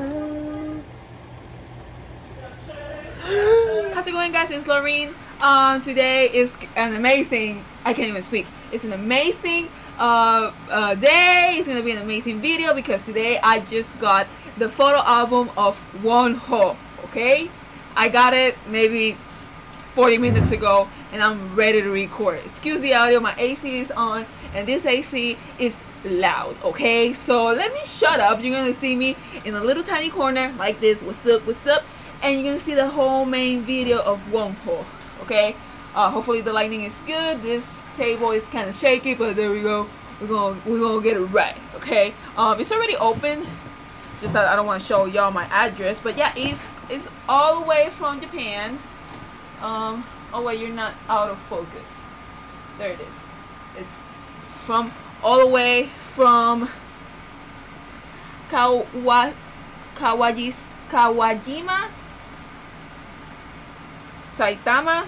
How's it going guys? It's Laureen. Uh, today is an amazing, I can't even speak. It's an amazing uh, uh, day. It's gonna be an amazing video because today I just got the photo album of Wonho, okay? I got it maybe 40 minutes ago and I'm ready to record. Excuse the audio, my AC is on and this AC is loud, okay? So let me shut up. You're gonna see me in a little tiny corner like this. What's up, what's up? And you're gonna see the whole main video of Wonho, okay? Uh, hopefully the lighting is good. This table is kind of shaky, but there we go. We're gonna we're gonna get it right, okay? Um, it's already open. Just I don't want to show y'all my address, but yeah, it's it's all the way from Japan. Um, oh wait, you're not out of focus. There it is. It's it's from all the way from Kawa, Kawajis, Kawajima, Saitama,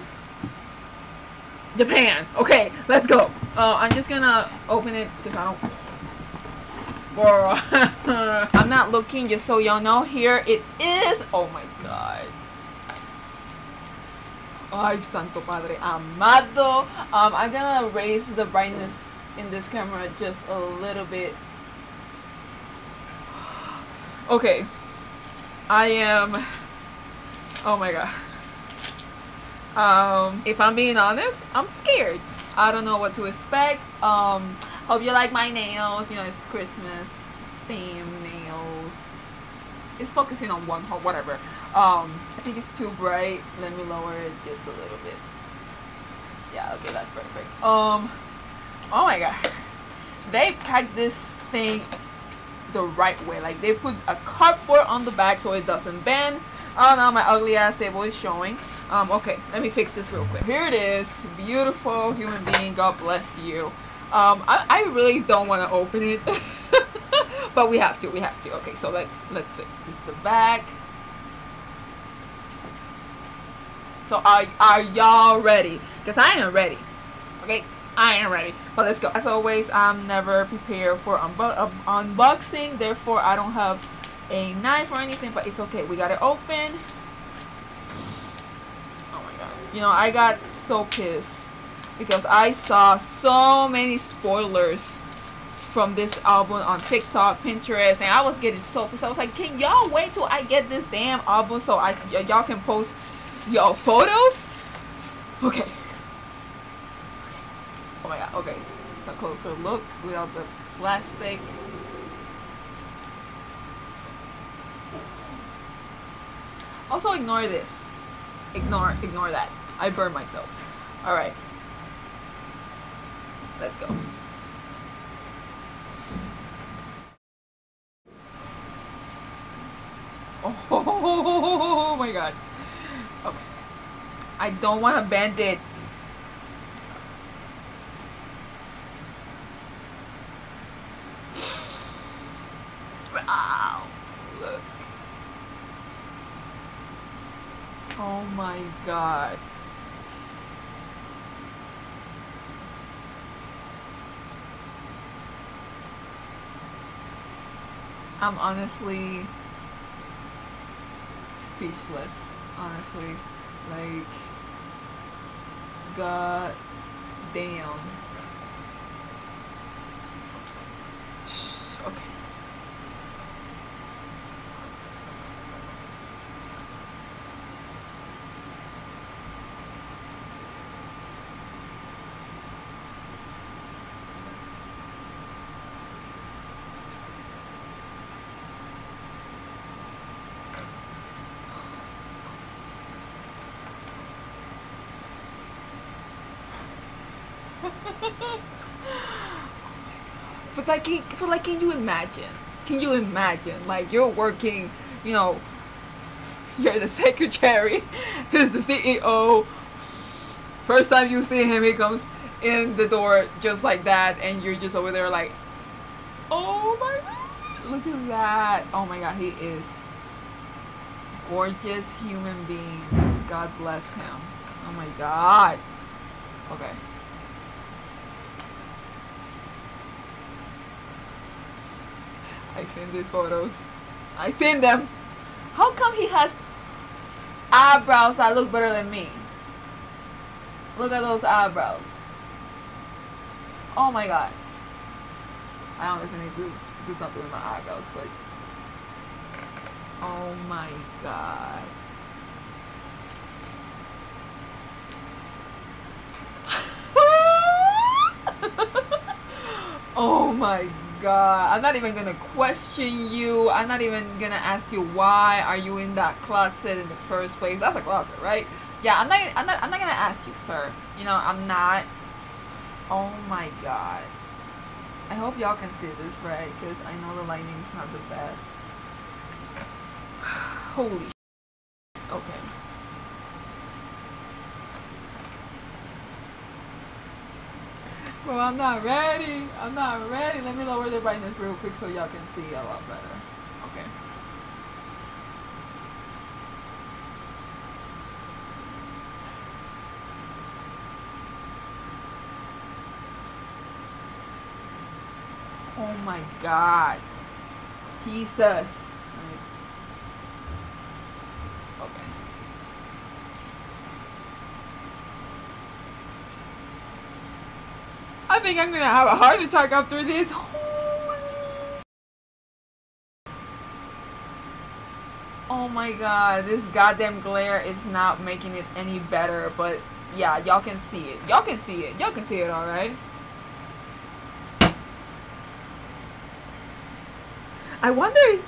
Japan. Okay, let's go. Uh, I'm just gonna open it because I don't. I'm not looking. Just so y'all know, here it is. Oh my god. Ay, Santo Padre Amado. Um, I'm gonna raise the brightness in this camera just a little bit. Okay. I am. Oh my god. Um, if I'm being honest, I'm scared. I don't know what to expect. Um, hope you like my nails. You know, it's Christmas theme nails. It's focusing on Wonho, whatever. Um, I think it's too bright. Let me lower it just a little bit. Yeah, okay, that's perfect. Um, oh my god. They packed this thing the right way. Like, they put a cardboard on the back so it doesn't bend. Oh no, my ugly ass table is showing. Um, okay, let me fix this real quick. Here it is. Beautiful human being. God bless you. Um, I, I really don't want to open it. but we have to, we have to. Okay, so let's, let's see. This is the back. So are, are y'all ready? Because I am ready. Okay, I am ready. But let's go. As always, I'm never prepared for unbo uh, unboxing. Therefore, I don't have a knife or anything. But it's okay. We got it open. Oh my god. You know, I got so pissed. Because I saw so many spoilers from this album on TikTok, Pinterest, and I was getting so pissed. I was like, can y'all wait till I get this damn album so I y'all can post y'all photos? Okay. Oh my god, okay. So closer look without the plastic. Also ignore this. Ignore ignore that. I burned myself. Alright. Let's go. Oh my god. Okay. I don't want to bend it. Ow. Look. Oh my god. I'm honestly speechless, honestly. Like, god damn. Okay. but like, can, but like, can you imagine? Can you imagine? Like, you're working, you know, you're the secretary, he's the CEO. First time you see him, he comes in the door just like that, and you're just over there like, oh my god, look at that. Oh my god, he is gorgeous human being. God bless him. Oh my god. Okay. I seen these photos. I seen them. How come he has eyebrows that look better than me? Look at those eyebrows. Oh my god. I honestly need to do something with my eyebrows, but oh my god. oh my god. I'm not even gonna question you. I'm not even gonna ask you why are you in that closet in the first place. That's a closet, right? Yeah, I'm not I'm not I'm not gonna ask you, sir. You know, I'm not Oh my god. I hope y'all can see this right, because I know the lighting's not the best. Holy Okay. Well, I'm not ready. I'm not ready. Let me lower the brightness real quick so y'all can see a lot better. Okay. Oh my god. Jesus. Okay. I think I'm gonna have a heart attack after this. Oh my god, this goddamn glare is not making it any better, but yeah, y'all can see it. Y'all can see it. Y'all can see it alright. I wonder if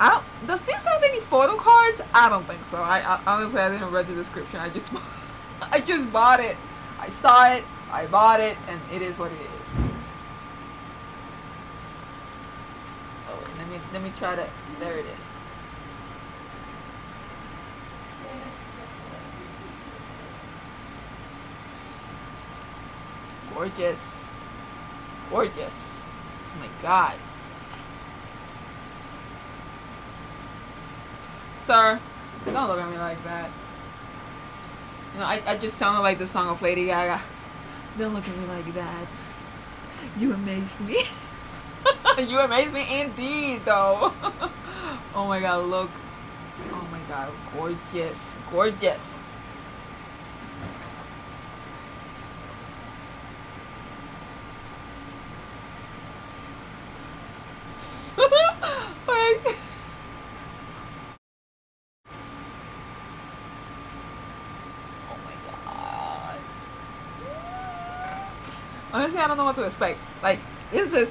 I don't, does this have any photo cards? I don't think so. I, I honestly I didn't read the description. I just I just bought it. I saw it. I bought it, and it is what it is. Oh, let me let me try to. There it is. Gorgeous. Gorgeous. Oh my god. Sir, don't look at me like that. You know, I, I just sounded like the song of Lady Gaga. Don't look at me like that. You amaze me. you amaze me indeed, though. oh my god, look. Oh my god, gorgeous. Gorgeous. I don't know what to expect. Like, is this...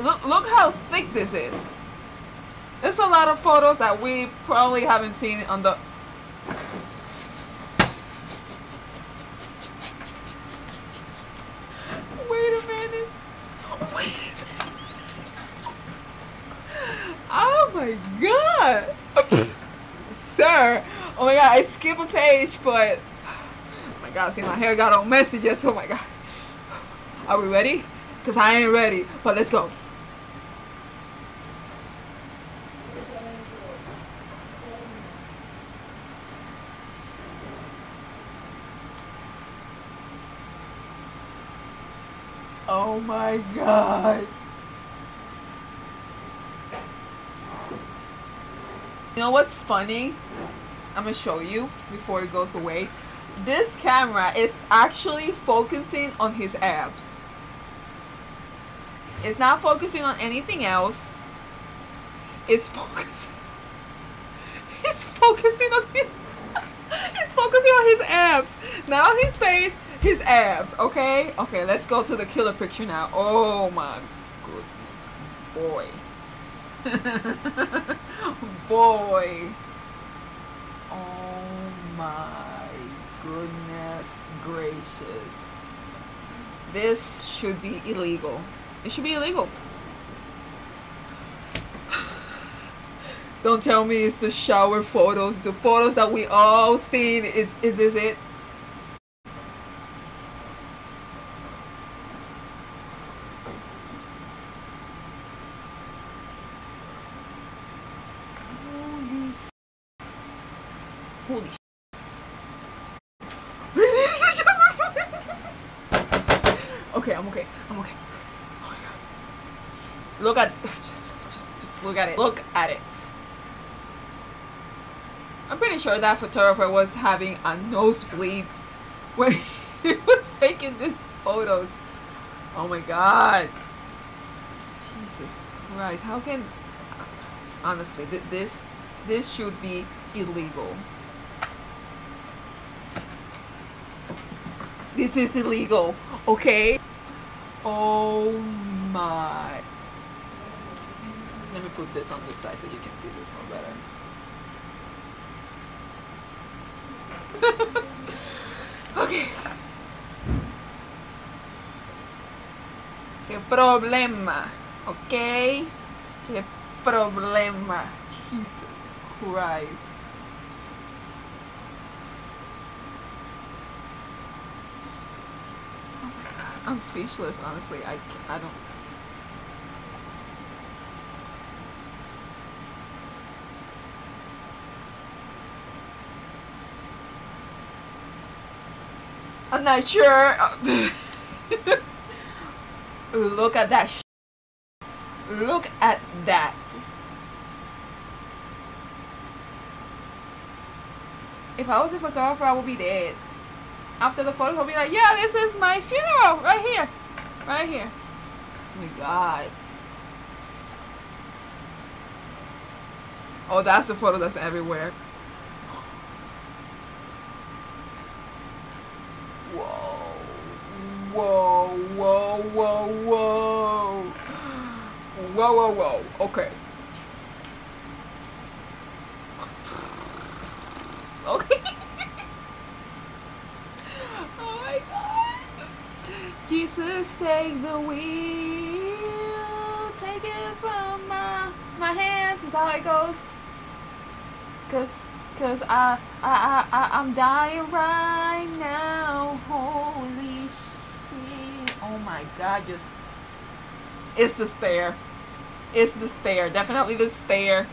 Look, look how thick this is. There's a lot of photos that we probably haven't seen on the... Wait a minute. Wait a minute. Oh my god. Sir. Oh my god, I skip a page, but... Oh my god, see my hair got all messy just, oh my god. Are we ready? Because I ain't ready, but let's go. Oh my god. You know what's funny? I'm gonna show you before it goes away. This camera is actually focusing on his abs. It's not focusing on anything else. It's focusing. It's focusing on his. it's focusing on his abs. Now his face, his abs. Okay. Okay. Let's go to the killer picture now. Oh my goodness, boy. boy. Oh my goodness gracious. This should be illegal. It should be illegal. Don't tell me it's the shower photos, the photos that we all seen. Is, is this it? Holy shit. Holy okay, I'm okay. I'm okay. Look at just, just, just, Just look at it. Look at it. I'm pretty sure that photographer was having a nosebleed when he was taking these photos. Oh my god. Jesus Christ. How can honestly th this this should be illegal. This is illegal, okay? Oh my. Let me put this on this side so you can see this one better. ok. ¿Qué problema? okay? ¿Qué problema? Jesus Christ. I'm speechless, honestly. I, I don't. Not sure. Look at that. Look at that. If I was a photographer, I would be dead. After the photo, he'll be like, yeah, this is my funeral right here. Right here. Oh my god. Oh, that's the photo that's everywhere. Whoa. Whoa, whoa, whoa, whoa. Whoa, whoa, whoa. Okay. Okay. oh my god. Jesus, take the wheel. Take it from my, my hands. Is how it goes? Cause Cause I, I, I, I'm dying right now. Holy shit. Oh my god, just. It's the stare. It's the stare. Definitely the stare.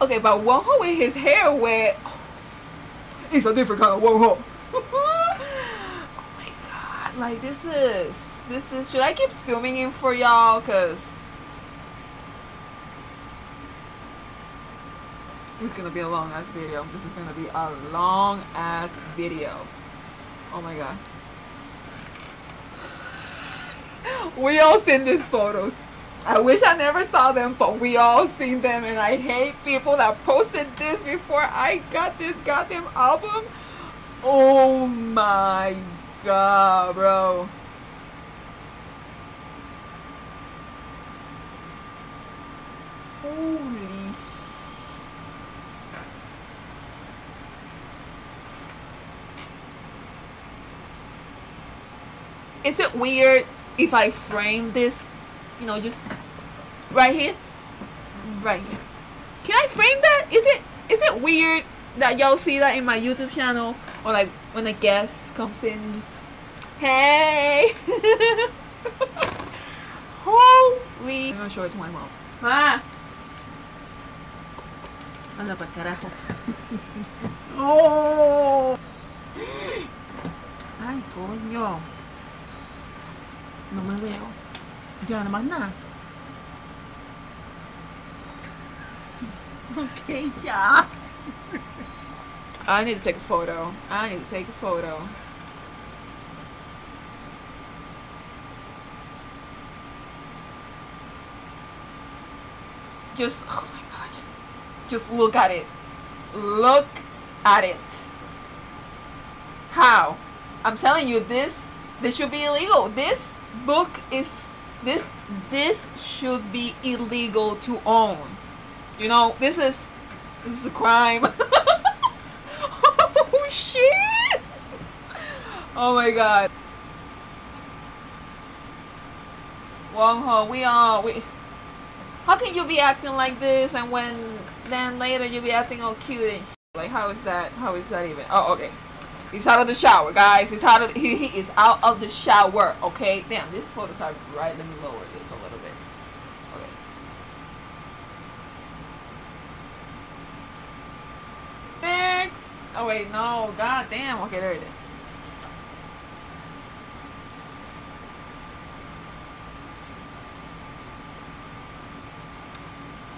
Okay, but Wonho with his hair wet. It's a different kind of Wonho. oh my god. Like, this is. This is. Should I keep zooming in for y'all? Cause. This is gonna be a long ass video. This is gonna be a long ass video. Oh my god. We all seen these photos. I wish I never saw them, but we all seen them and I hate people that posted this before I got this goddamn album. Oh my god, bro. Holy is it weird if I frame this, you know, just right here? Right here. Can I frame that? Is it is it weird that y'all see that in my YouTube channel? Or like when a guest comes in just Hey Holy I'm gonna show it to my mom. Ah Anda para carajo. ¡Oh! ¡Ay, coño! No me veo. Ya, nada más nada. Ok, ya. I need to take a photo. I need to take a photo. Just oh my god, just just look at it. Look at it. How? I'm telling you this this should be illegal. This book is this this should be illegal to own. You know, this is this is a crime. oh shit! Oh my god. Wonho, we all we how can you be acting like this and when then later you be acting all cute and shit? Like how is that how is that even? Oh okay. He's out of the shower, guys. He's out of he, he is out of the shower. Okay. Damn, this photo's are right. Let me lower this a little bit. Okay. Next. Oh wait, no. God damn. Okay, there it is.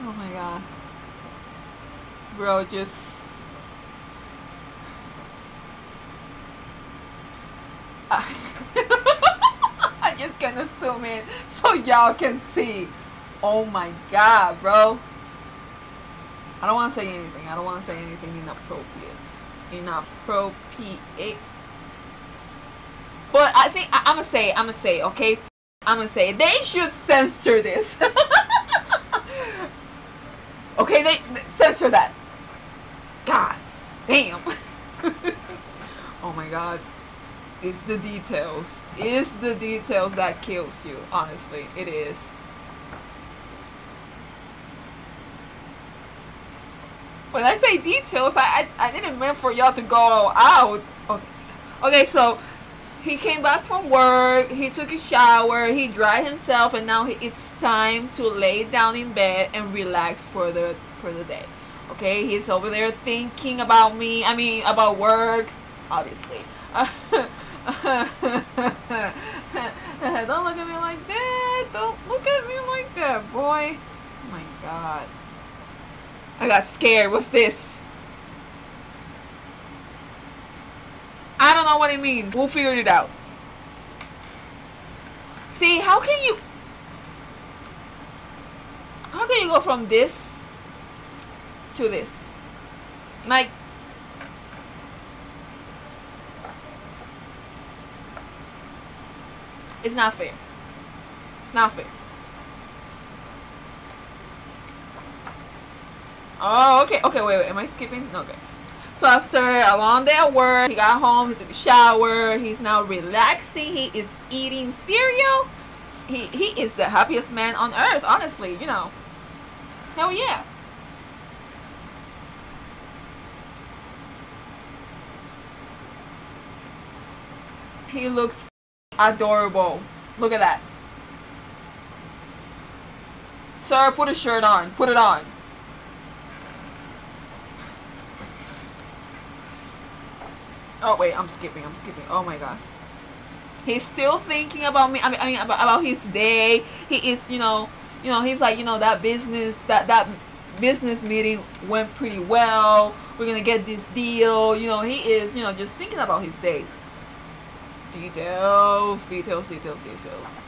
Oh my god. Bro, just Gonna zoom in so y'all can see. Oh my god, bro. I don't want to say anything. I don't want to say anything inappropriate. Inappropriate. But I think I, I'm gonna say. I'm gonna say. Okay. I'm gonna say they should censor this. okay, they, they censor that. God damn. oh my god. It's the details. It's the details that kills you. Honestly, it is. When I say details, I, I, I didn't mean for y'all to go out. Okay. okay, so he came back from work, he took a shower, he dried himself, and now he, it's time to lay down in bed and relax for the for the day. Okay, he's over there thinking about me. I mean, about work, obviously. Don't look at me like that. Don't look at me like that, boy. Oh my god. I got scared. What's this? I don't know what it means. We'll figure it out. See, how can you... How can you go from this to this? Like, It's not fair. It's not fair. Oh, okay. Okay, wait, wait. Am I skipping? Okay. So after a long day at work, he got home, he took a shower, he's now relaxing, he is eating cereal. He, he is the happiest man on earth, honestly, you know. Hell yeah. He looks adorable. Look at that. Sir, put a shirt on. Put it on. Oh, wait, I'm skipping. I'm skipping. Oh, my God. He's still thinking about me. I mean, I mean about, about his day. He is, you know, you know, he's like, you know, that business, that, that business meeting went pretty well. We're going to get this deal. You know, he is, you know, just thinking about his day. Details, details, details, details.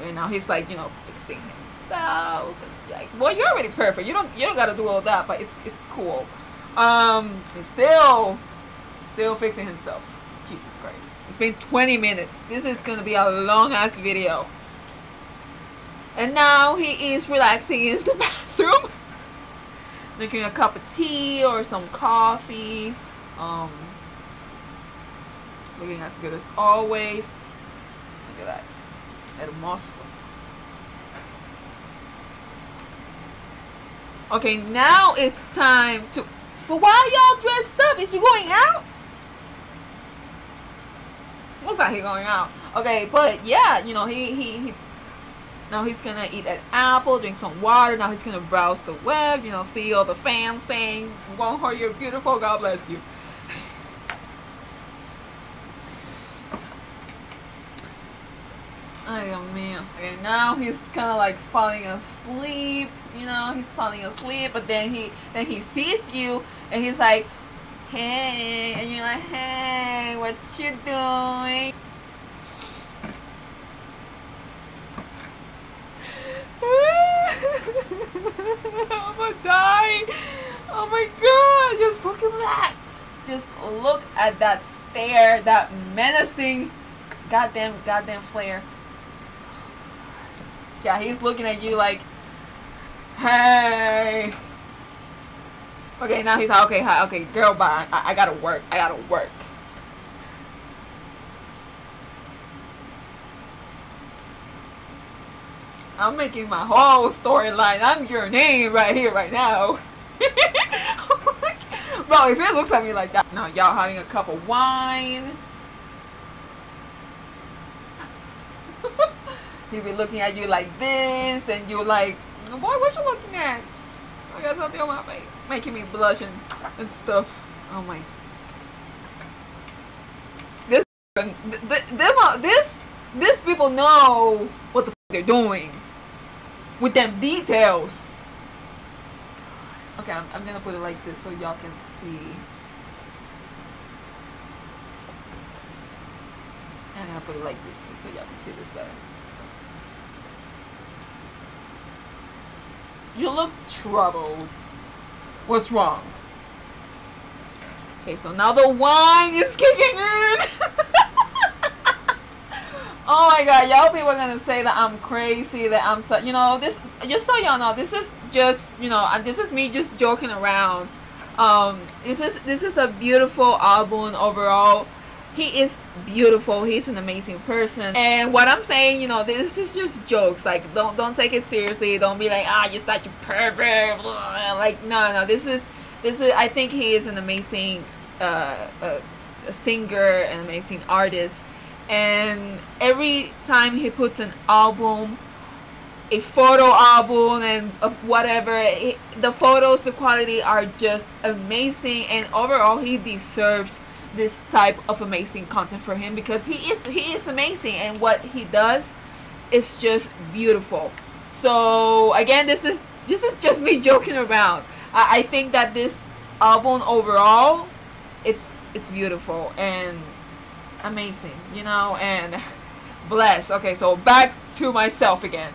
Okay, now he's like, you know, fixing himself. Like, well, you're already perfect. You don't, you don't gotta do all that, but it's, it's cool. Um, he's still, still fixing himself. Jesus Christ. It's been 20 minutes. This is gonna be a long ass video. And now he is relaxing in the bathroom. Drinking a cup of tea or some coffee. Um, looking as good as always. Look at that. Hermoso. Okay, now it's time to... But why y'all dressed up? Is you going out? Looks like he going out. Okay, but yeah, you know, he, he, he now he's gonna eat an apple, drink some water. Now he's gonna browse the web, you know, see all the fans saying, "Wonho you're beautiful. God bless you." Ay, Dios mío. Okay, now he's kind of like falling asleep. You know, he's falling asleep, but then he then he sees you, and he's like, "Hey," and you're like, "Hey, what you doing?" I'm gonna die. Oh my god, just look at that. Just look at that stare, that menacing goddamn goddamn flare. Yeah, he's looking at you like, hey. Okay, now he's like, okay, hi, okay, girl, bye. I, I gotta work. I gotta work. I'm making my whole storyline. I'm your name right here, right now. Bro, if it looks at me like that. Now, y'all having a cup of wine. He'll be looking at you like this, and you're like, boy, what you looking at? I got something on my face. Making me blush and, and stuff. Oh my. This, this, uh, this, this people know what the they're doing. with them details. Okay, I'm, I'm gonna put it like this so y'all can see. I'm gonna put it like this too so y'all can see this better. You look troubled. What's wrong? Okay, so now the wine is kicking in. oh my god, y'all people are gonna say that I'm crazy, that I'm so, you know, this, just so y'all know, this is just, you know, this is me just joking around. Um, this is, this is a beautiful album overall. He is beautiful. He's an amazing person. And what I'm saying, you know, this is just jokes. Like, don't don't take it seriously. Don't be like, ah, you're such a pervert. Like, no, no. This is this is. I think he is an amazing uh, a, a singer, an amazing artist, and every time he puts an album, a photo album, and of whatever, the photos, the quality are just amazing, and overall, he deserves this type of amazing content for him because he is he is amazing, and what he does is just beautiful. So again, this is this is just me joking around. I, I think that this album overall it's it's beautiful and amazing, you know, and blessed. Okay, so back to myself again.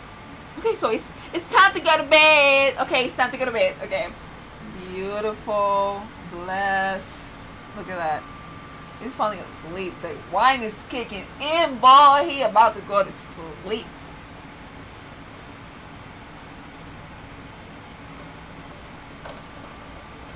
Okay, so it's it's time to go to bed. Okay, it's time to go to bed. Okay. Beautiful, blessed. Look at that. He's falling asleep. The wine is kicking in, boy. He about to go to sleep.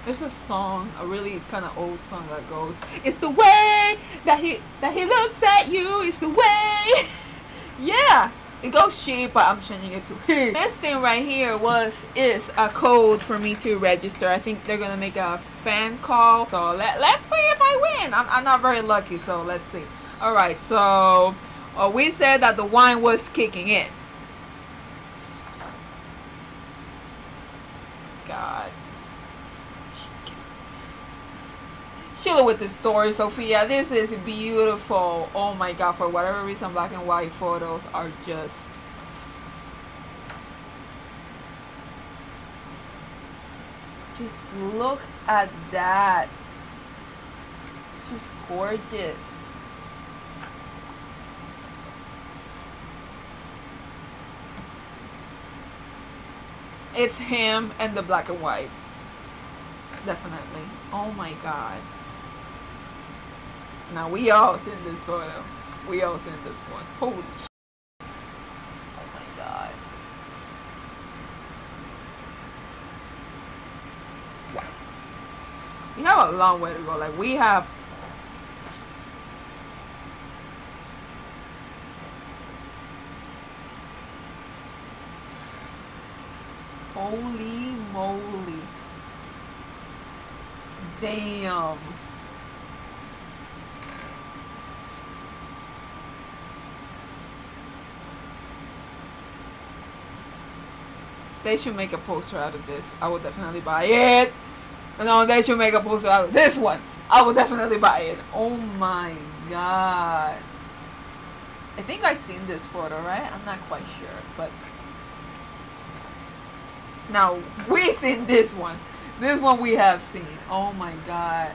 There's a song, a really kind of old song that goes, "It's the way that he that he looks at you. It's the way." yeah, it goes cheap, but I'm changing it to. This thing right here was is a code for me to register. I think they're gonna make a fan call. So let let's see if I win. I'm I'm not very lucky, so let's see. All right, so uh, we said that the wine was kicking in. God. Chill with the story, Sophia. This is beautiful. Oh my god, for whatever reason, black and white photos are just Just look at that. It's just gorgeous. It's him and the black and white. Definitely. Oh my god. Now we all seen this photo. We all seen this one. Holy sh- Oh my god. Wow. We have a long way to go. Like we have Holy moly. Damn. They should make a poster out of this. I will definitely buy it. No, they should make a poster out of this one. I will definitely buy it. Oh my god. I think I've seen this photo, right? I'm not quite sure, but now we've seen this one. This one we have seen. Oh my god.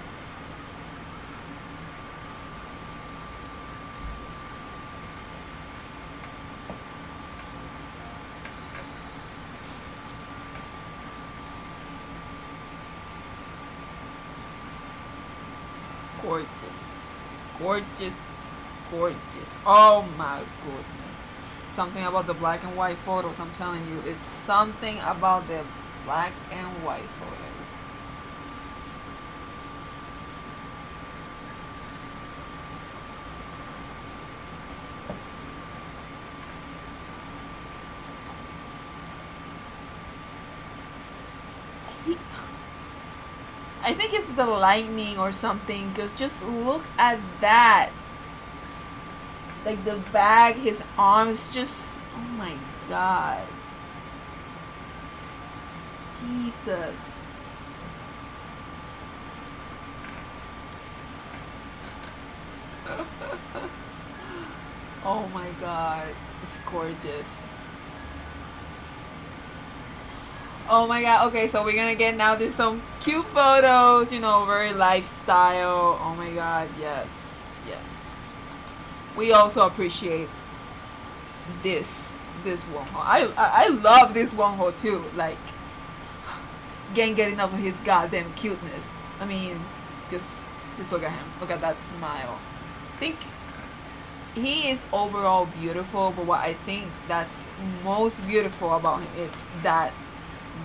Gorgeous. Gorgeous. Gorgeous. Oh my goodness something about the black and white photos. I'm telling you, it's something about the black and white photos. I think it's the lightning or something because just look at that like the bag, his arms just oh my god. Jesus. oh my god. It's gorgeous. Oh my god, okay, so we're gonna get now there's some cute photos, you know, very lifestyle. Oh my god, yes, yes. We also appreciate this this Wonho. I, I I love this Wonho too. Like can't get enough of his goddamn cuteness. I mean, just just look at him. Look at that smile. I think he is overall beautiful, but what I think that's most beautiful about him is that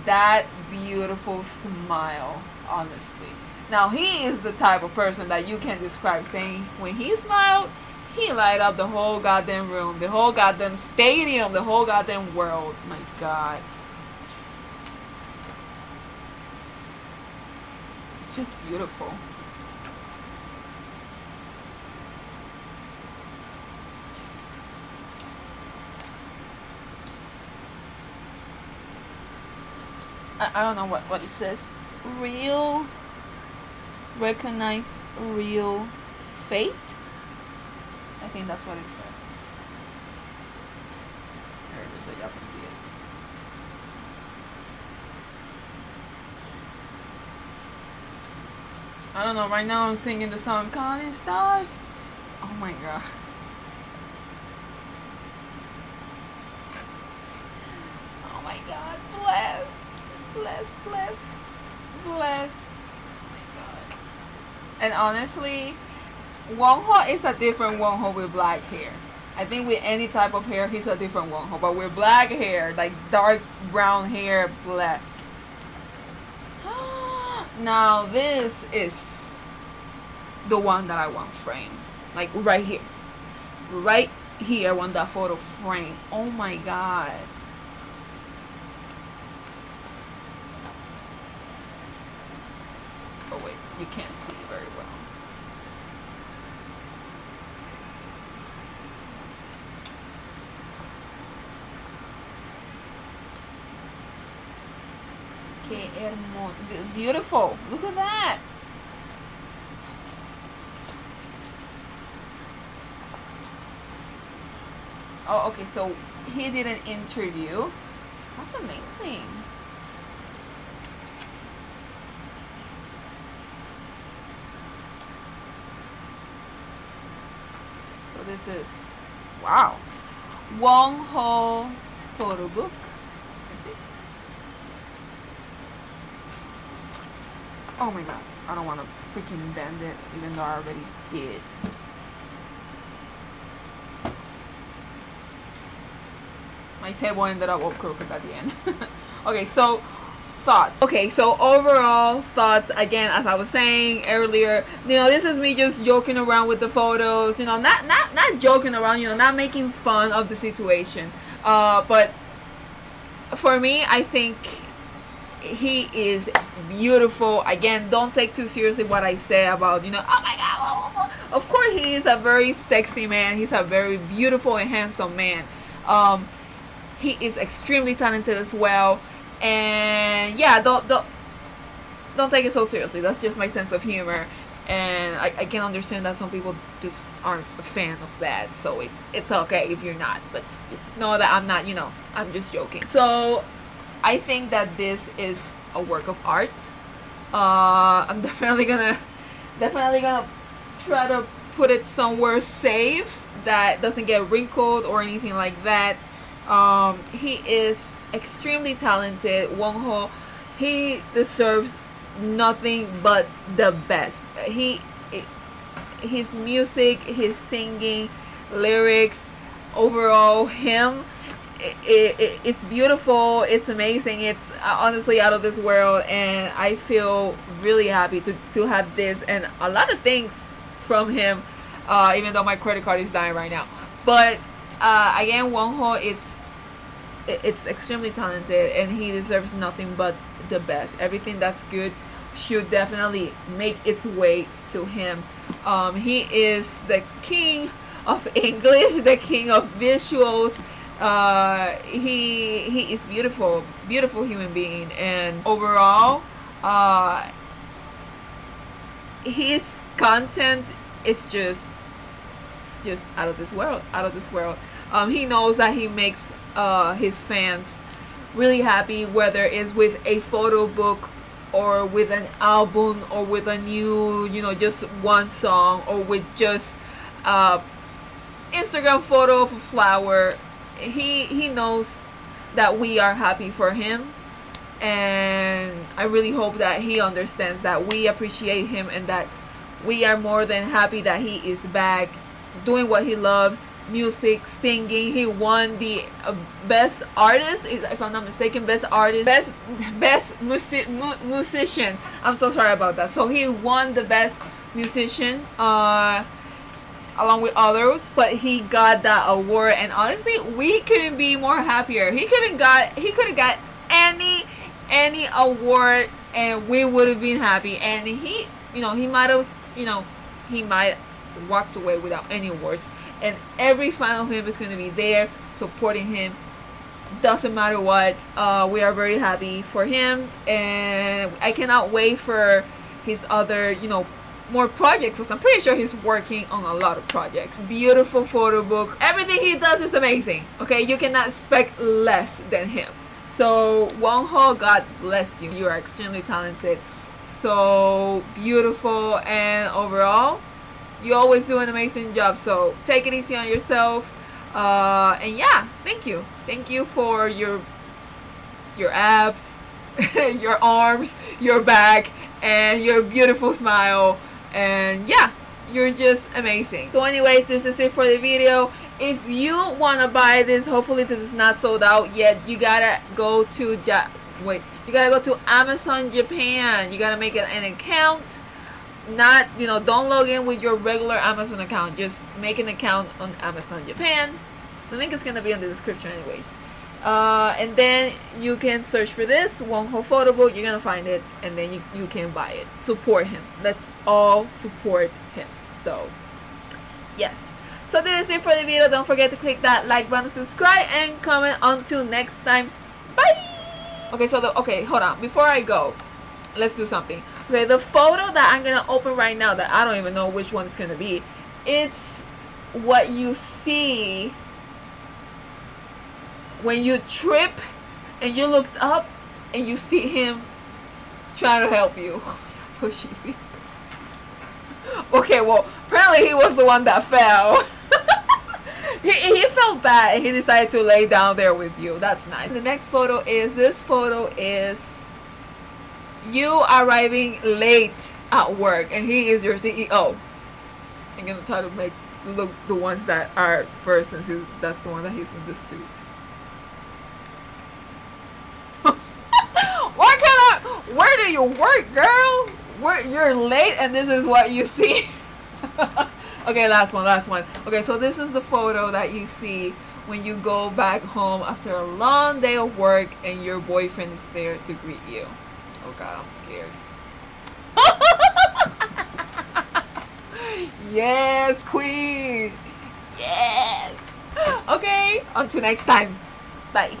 that beautiful smile, honestly. Now he is the type of person that you can describe saying when he smiled, he light up the whole goddamn room, the whole goddamn stadium, the whole goddamn world. My god. It's just beautiful. I, I don't know what, what it says. Real recognize real fate. I think that's what it says. Here it is so y'all can see it. I don't know, right now I'm singing the song Calling Stars. Oh my god. Oh my god, bless, bless, bless, bless. Oh my god. And honestly, Wonho is a different Wonho with black hair. I think with any type of hair, he's a different Wonho. But with black hair, like dark brown hair, bless. now this is the one that I want frame. Like right here. Right here, I want that photo frame. Oh my god. Oh wait, you can't see very well. Que hermoso. Beautiful. Look at that. Oh, okay, so he did an interview. That's amazing. This is, wow. Wonho photo book. Oh my god, I don't want to freaking bend it, even though I already did. My table ended up all crooked at the end. okay, so thoughts. Okay, so overall thoughts again, as I was saying earlier, you know, this is me just joking around with the photos. You know, not not not joking around. You know, not making fun of the situation. Uh, but for me, I think he is beautiful. Again, don't take too seriously what I say about, you know, oh my god. Of course, he is a very sexy man. He's a very beautiful and handsome man. Um, he is extremely talented as well. And yeah, don't don't don't take it so seriously. That's just my sense of humor. And I, I can understand that some people just aren't a fan of that. So it's it's okay if you're not. But just know that I'm not, you know, I'm just joking. So I think that this is a work of art. Uh, I'm definitely gonna, definitely gonna try to put it somewhere safe that doesn't get wrinkled or anything like that. Um, he is extremely talented. Wonho, he deserves nothing but the best. He, his music, his singing, lyrics, overall, him it, it, it's beautiful it's amazing it's uh, honestly out of this world and i feel really happy to, to have this and a lot of things from him uh, even though my credit card is dying right now but uh, again Wonho is it's extremely talented and he deserves nothing but the best. Everything that's good should definitely make its way to him. Um, he is the king of english the king of visuals. Uh, he he is beautiful, beautiful human being, and overall, uh, his content is just it's just out of this world, out of this world. Um, he knows that he makes uh, his fans really happy whether it's with a photo book or with an album or with a new you know just one song or with just uh instagram photo of a flower. He he knows that we are happy for him. And i really hope that he understands that we appreciate him and that we are more than happy that he is back doing what he loves music singing. He won the uh, best artist if i'm not mistaken best artist best best music, mu musician. I'm so sorry about that. So he won the best musician uh along with others but he got that award. And honestly we couldn't be more happier. He couldn't got he could have got any any award and we would have been happy. And he you know he might have you know he might walked away without any awards and every fan of him is going to be there supporting him. Doesn't matter what uh, we are very happy for him. And i cannot wait for his other you know more projects because i'm pretty sure he's working on a lot of projects. Beautiful photo book. Everything he does is amazing okay? You cannot expect less than him. So wonho god bless you. You are extremely talented. So beautiful. And overall you always do an amazing job. So take it easy on yourself. Uh, and yeah thank you. Thank you for your your abs your arms your back and your beautiful smile. And yeah you're just amazing. So anyways this is it for the video. If you want to buy this hopefully this is not sold out yet. You gotta go to ja wait you gotta go to amazon japan. You gotta make an account not you know don't log in with your regular amazon account. Just make an account on amazon japan. The link is gonna be in the description anyways. Uh, and then you can search for this Wonho photo book you're gonna find it and then you, you can buy it. Support him. Let's all support him. So yes. So this is it for the video. Don't forget to click that like button subscribe and comment. Until next time. Bye! Okay so the okay hold on. Before i go let's do something Okay, the photo that I'm gonna open right now that I don't even know which one it's gonna be. It's what you see when you trip and you looked up and you see him trying to help you. so cheesy. Okay, well, apparently he was the one that fell. he, he felt bad and he decided to lay down there with you. That's nice. The next photo is, this photo is you arriving late at work and he is your CEO. I'm gonna try to make look the ones that are first since he's, that's the one that he's in the suit. kind of where do you work, girl? Where you're late and this is what you see. okay, last one, last one. Okay, so this is the photo that you see when you go back home after a long day of work and your boyfriend is there to greet you. Oh god, I'm scared. yes, queen. Yes. Okay, until next time. Bye.